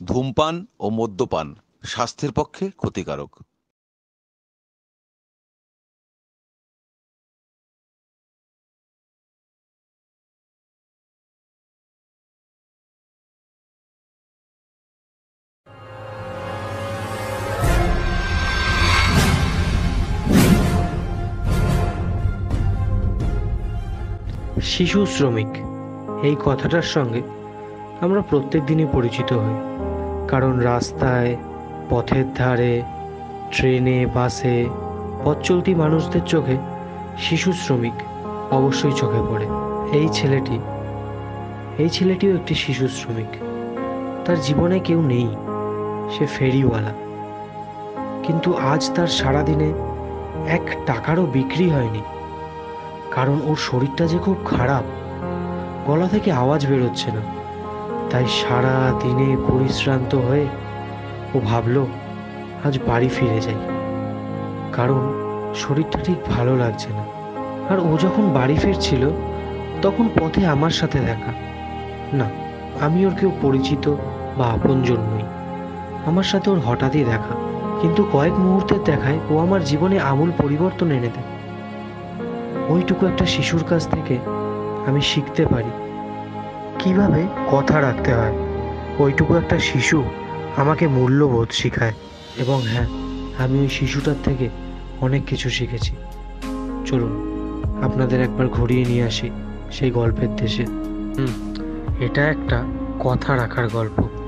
ধূমপান ও মদ্যপান, স্বাস্থ্যের পক্ষে ক্ষতিকারক। শিশু শ্রমিক, এই কথাটার সঙ্গে আমরা প্রত্যেক দিনই পরিচিত হই। কারণ রাস্তায়, পথের ধারে, ট্রেনে, বাসে পথ চলতি মানুষদের চোখে শিশু শ্রমিক অবশ্যই চোখে পড়ে। এই ছেলেটি, এই ছেলেটিও একটি শিশু শ্রমিক। তার জীবনে কেউ নেই, সে ফেরিওয়ালা। কিন্তু আজ তার সারাদিনে এক টাকারও বিক্রি হয়নি। কারণ ওর শরীরটা যে খুব খারাপ, গলা থেকে আওয়াজ বেরোচ্ছে না। তাই সারা দিনে পরিশ্রান্ত হয়ে ও ভাবলো, আজ বাড়ি ফিরে যাই। কারণ শরীরটা ঠিক ভালো লাগছে না। আর ও যখন বাড়ি ফিরছিল, তখন পথে আমার সাথে দেখা। না, আমি ওর কেউ পরিচিত বা আপনজন নই। আমার সাথে ওর হঠাৎই দেখা। কিন্তু কয়েক মুহূর্তের দেখায় ও আমার জীবনে আমূল পরিবর্তন এনে দেয়। ওইটুকু একটা শিশুর কাছ থেকে আমি শিখতে পারি। কীভাবে কথা রাখতে হয়? ওইটুকু একটা শিশু আমাকে মূল্যবোধ শেখায়। এবং হ্যাঁ আমি ওই শিশুটার থেকে অনেক কিছু শিখেছি। চলুন, আপনাদের একবার ঘুরিয়ে নিয়ে আসি সেই গল্পের দেশে। হুম, এটা একটা কথা রাখার গল্প।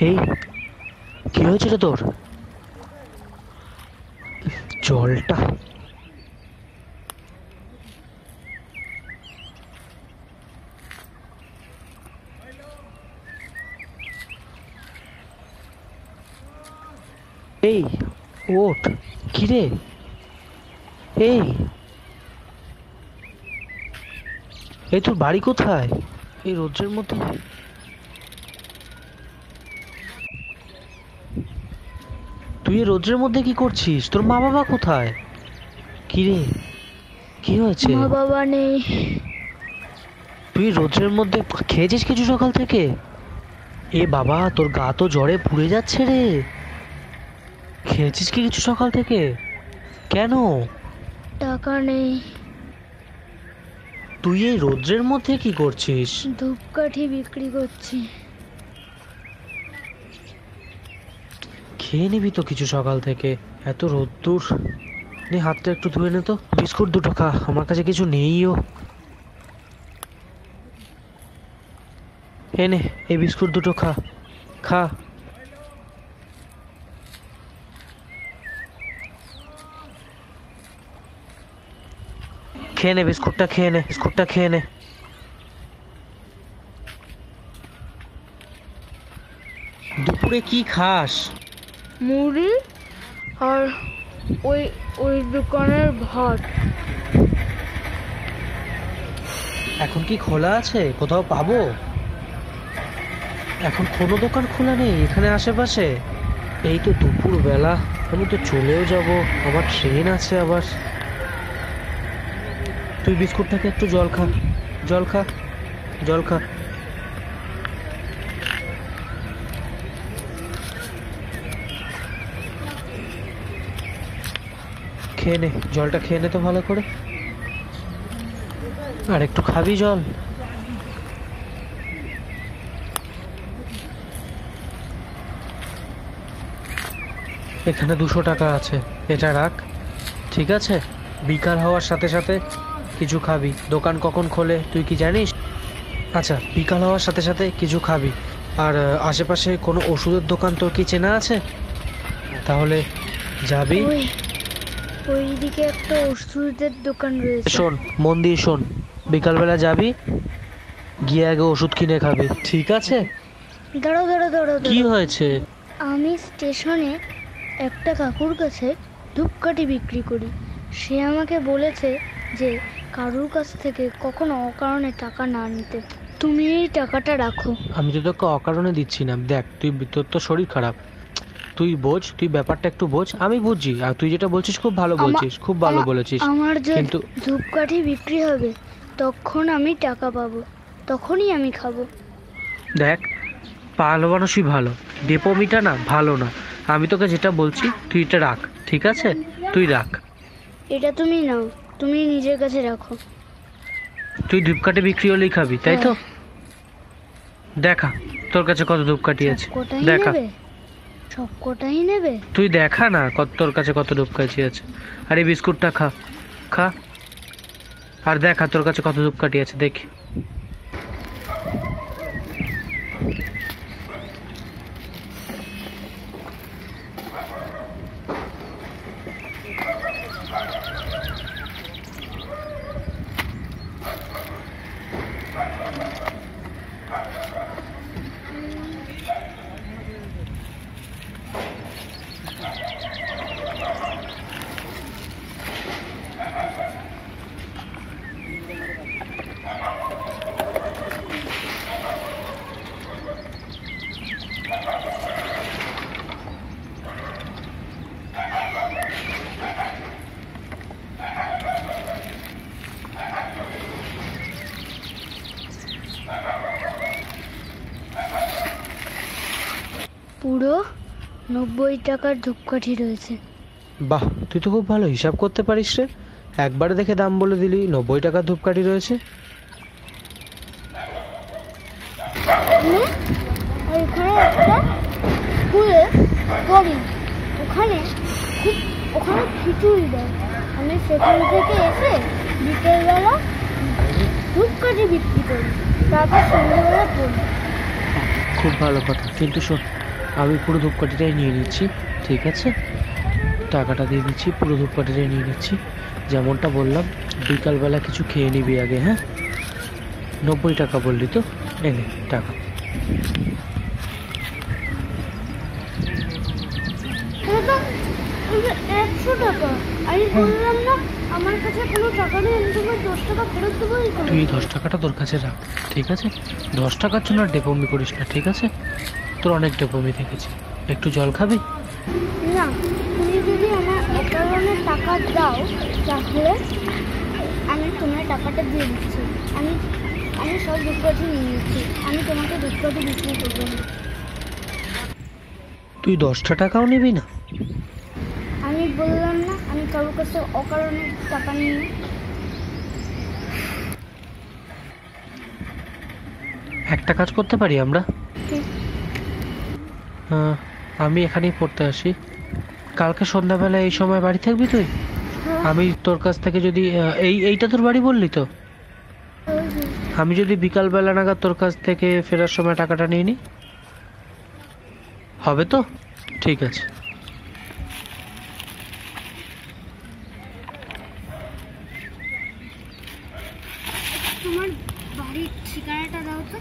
এই, কি হয়েছে রে তোর? জলটা। এই, ওঠ কিরে এই। এই তোর বাড়ি কোথায়? এই রোদ্রের মধ্যে। তুই এই রোদ্রের মধ্যে কি করছিস? তোর মা বাবা কোথায়? কি রে? কি হয়েছে? মা বাবা নেই। তুই রোদ্রের মধ্যে খেয়েছিস কিছু সকাল থেকে? এ বাবা তোর গা তো জ্বরে পুড়ে যাচ্ছে রে। খেয়েছিস কি কিছু সকাল থেকে? কেন? টাকা নেই। তুই এই রোদ্রের মধ্যে কি করছিস? ধূপকাঠি বিক্রি করছি। খেয়ে নিবি তো কিছু সকাল থেকে। এত রোদ্দুর। নে, হাতটা একটু ধুয়ে নে তো। বিস্কুট দুটো খা, আমার কাছে কিছু নেইও। নে, এই বিস্কুট দুটো খা খা। খেয়ে নে বিস্কুটটা, খেয়ে নে, বিস্কুটটা খেয়ে নে। দুপুরে কি খাস? মুড়ি আর ওই ওই দোকানের ভাত। এখন কি খোলা আছে? কোথাও পাবো? এখন কোনো দোকান খোলা নেই, এখানে আশেপাশে। এই তো দুপুর বেলা আমি তো চলেও যাব। আবার ট্রেন আছে আবার। তুই বিস্কুটটাকে একটু জল খা জল খা জল খা। খেয়ে নে, জলটা খেয়ে নে তো ভালো করে। আর একটু খাবি জল? এখানে দুশো টাকা আছে, এটা রাখ। ঠিক আছে? বিকাল হওয়ার সাথে সাথে কিছু খাবি। দোকান কখন খোলে, তুই কি জানিস? আচ্ছা বিকাল হওয়ার সাথে সাথে কিছু খাবি। আর আশেপাশে কোনো ওষুধের দোকান তোর কি চেনা আছে? তাহলে যাবি। ওই ওইদিকে একটা ওষুধের দোকান রয়েছে। শোন মন দিয়ে শোন। বিকালবেলা যাবি গিয়ে আগে ওষুধ কিনে খাবি। ঠিক আছে? দাঁড়াও দাঁড়াও দাঁড়াও কি দাঁড়াও। হয়েছে? আমি স্টেশনে একটা কাকুর কাছে ধূপকাঠি বিক্রি করি। সে আমাকে বলেছে যে কারুর কাছ থেকে কখনো অকারণে টাকা না নিতে। তুমি এই টাকাটা রাখো। আমি তো তোকে অকারণে দিচ্ছি না। দেখ তুই তোর তো শরীর খারাপ। তুই বোঝ তুই ব্যাপারটা একটু বোঝ। আমি বুঝছি আর তুই যেটা বলছিস খুব ভালো বলছিস খুব ভালো বলেছিস। আমার কিন্তু ধূপকাঠি বিক্রি হবে তখন আমি টাকা পাবো তখনই আমি খাব। দেখ ভালো। মানুষই ভালো ডেপোমিটা না ভালো না। আমি তোকে যেটা বলছি তুই এটা রাখ ঠিক আছে? তুই রাখ। এটা তুমি নাও তুমি নিজের কাছে রাখো। তুই ধূপকাঠি বিক্রি হলেই খাবি তাই তো? দেখা তোর কাছে কত ধূপকাঠি আছে। দেখা। সবকটাই নেবে? তুই দেখা না কত তোর কাছে কত ধূপকাঠি আছে। আর এই বিস্কুটটা খা। খা। আর দেখা তোর কাছে কত ধূপকাঠি আছে, দেখি পুরো নব্বই টাকার ধূপকাঠি রয়েছে। বাহ তুই তো খুব ভালো হিসাব করতে পারিস রে। একবারে দেখে দাম বলে দিলি নব্বই টাকার ধূপকাঠি রয়েছে। আর এখানে একটা স্কুলে পড়ি। ওখানে খুব ওখানে খিচুড়ি দেয়। আমি সেখান থেকে এসে বিকেলবেলা ধূপকাঠি বিক্রি করি। তারপর সন্ধ্যেবেলা পড়ি। খুব ভালো কথা কিন্তু শোন আমি পুরো ধূপকাঠিটাই নিয়ে নিচ্ছি ঠিক আছে? টাকাটা দিয়ে দিচ্ছি পুরো ধূপকাঠিটাই নিয়ে নিচ্ছি। যেমনটা বললাম বিকালবেলা কিছু খেয়ে নিবি আগে হ্যাঁ? নব্বই টাকা বললি তো? এনে টাকা। তুই দশ টাকাটা তোর কাছে রাখ ঠিক আছে? দশ টাকার জন্য ডেপমি করিস না ঠিক আছে? তোর অনেক ডেপমি দেখেছি একটু জল খাবি? না তুমি যদি আমার অকারণে টাকা দাও তাহলে আমি তোমার টাকাটা দিয়ে দিচ্ছি। আমি আমি সব দুধকাঠি নিয়ে নিচ্ছি। আমি তোমাকে দুধকাঠি বিক্রি করব তুই দশটা টাকাও নিবি না? আমি বললাম না আমি কারোর কাছে অকারণে টাকা নিই না। একটা কাজ করতে পারি আমরা? আমি এখানেই পড়তে আসি। কালকে সন্ধ্যাবেলা এই সময় বাড়ি থাকবি তুই? হ্যাঁ, আমি তোর কাছ থেকে যদি এই এইটা তোর বাড়ি বললি তো? আমি যদি বিকালবেলা নাগাদ তোর কাছ থেকে ফেরার সময় টাকাটা নিয়ে নিই? হবে তো? ঠিক আছে তোমার বাড়ির ঠিকানাটা দাও তো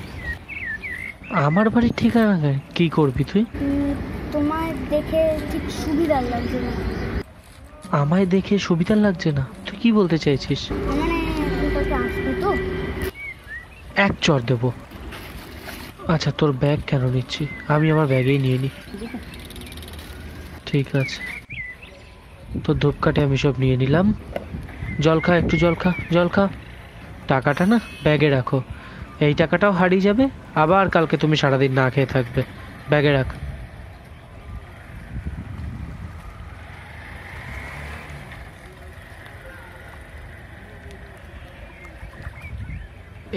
আমার বাড়ির ঠিকানা কে- করবি তুই? তোমার দেখে ঠিক সুবিধার লাগছে না। আমায় দেখে সুবিধা লাগছে না? তুই কি বলতে চাইছিস? মানে আসবে তো? এক চর দেব। আচ্ছা তোর ব্যাগ কেন নিচ্ছি? আমি আমার ব্যাগেই নিয়ে নিই ঠিক আছে। তোর ধূপকাঠি আমি সব নিয়ে নিলাম। জল খা একটু জল খা জল খা। টাকাটা না ব্যাগে রাখো। এই টাকাটাও হারিয়ে যাবে, আবার কালকে তুমি সারাদিন না খেয়ে থাকবে। ব্যাগে রাখ।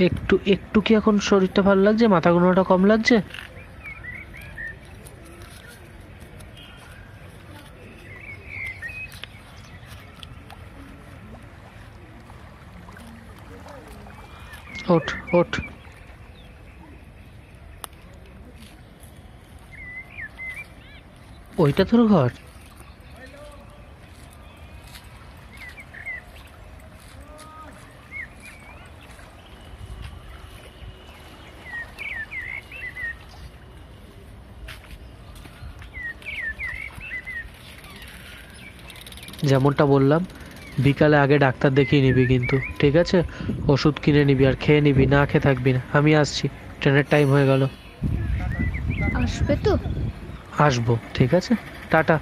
একটু একটু কি এখন শরীরটা ভালো লাগছে? মাথা গোনাটা কম লাগছে? ওঠ ওঠ। ওইটা তোর ঘর? যেমনটা বললাম বিকালে আগে ডাক্তার দেখিয়ে নিবি কিন্তু ঠিক আছে? ওষুধ কিনে নিবি আর খেয়ে নিবি না খেয়ে থাকবি না। আমি আসছি। ট্রেনের টাইম হয়ে গেল। আসবে তো? আসব ঠিক আছে? টাটা।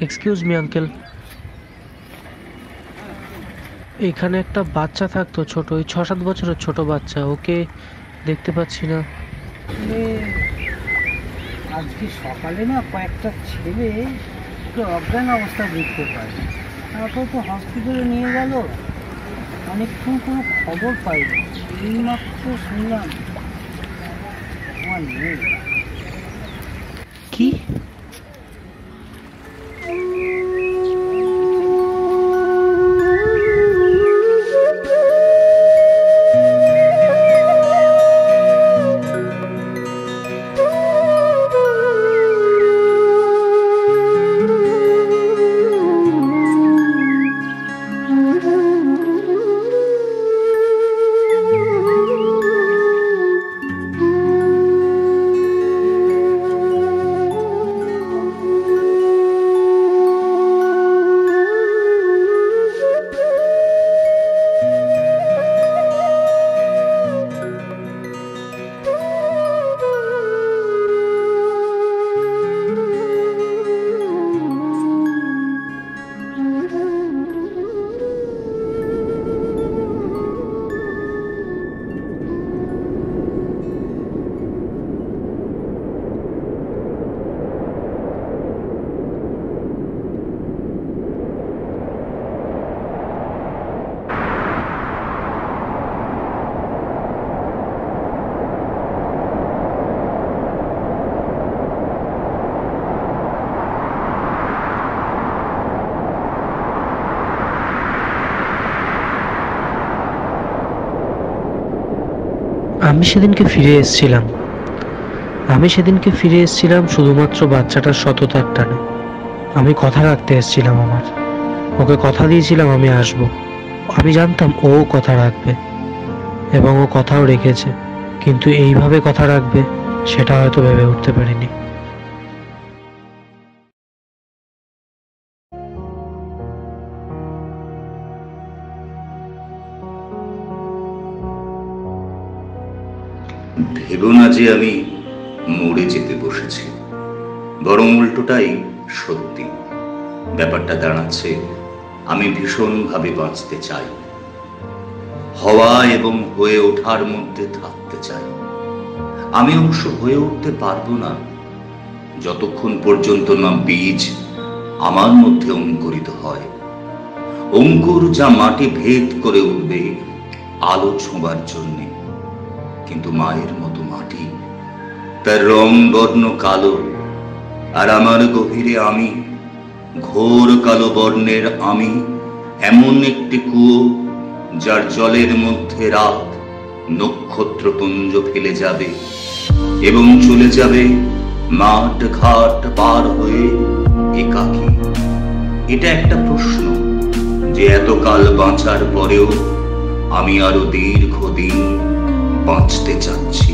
Excuse me, uncle. এখানে একটা বাচ্চা থাকতো ছোট ওই ছ সাত বছরের ছোট বাচ্চা ওকে দেখতে পাচ্ছি না। আজকে সকালে না কয়েকটা ছেলে একটু অজ্ঞান অবস্থা দেখতে পায়। তারপর তো হসপিটালে নিয়ে গেল অনেকক্ষণ কোনো খবর পাইনি। এইমাত্র শুনলাম আমার নেই কি? আমি সেদিনকে ফিরে এসেছিলাম। আমি সেদিনকে ফিরে এসেছিলাম শুধুমাত্র বাচ্চাটার সততার টানে। আমি কথা রাখতে এসেছিলাম আমার। ওকে কথা দিয়েছিলাম আমি আসব। আমি জানতাম ও কথা রাখবে এবং ও কথাও রেখেছে। কিন্তু এইভাবে কথা রাখবে, সেটা হয়তো ভেবে উঠতে পারিনি। ভেবো না যে আমি মরে যেতে বসেছি। বরং উল্টোটাই সত্যি। ব্যাপারটা দাঁড়াচ্ছে, আমি ভীষণভাবে বাঁচতে চাই। হওয়া এবং হয়ে ওঠার মধ্যে থাকতে চাই। আমি অবশ্য হয়ে উঠতে পারব না। যতক্ষণ পর্যন্ত না বীজ আমার মধ্যে অঙ্কুরিত হয়। অঙ্কুর যা মাটি ভেদ করে উঠবে, আলো ছোঁবার জন্যে। কিন্তু মায়ের তার রং বর্ণ কালো, আর আমার গভীরে আমি, ঘোর কালো বর্ণের আমি, এমন একটি কুয়ো যার জলের মধ্যে রাত নক্ষত্রপুঞ্জ ফেলে যাবে এবং চলে যাবে মাঠ ঘাট পার হয়ে একাকী। এটা একটা প্রশ্ন যে এতকাল বাঁচার পরেও আমি আরও দীর্ঘদিন বাঁচতে চাচ্ছি।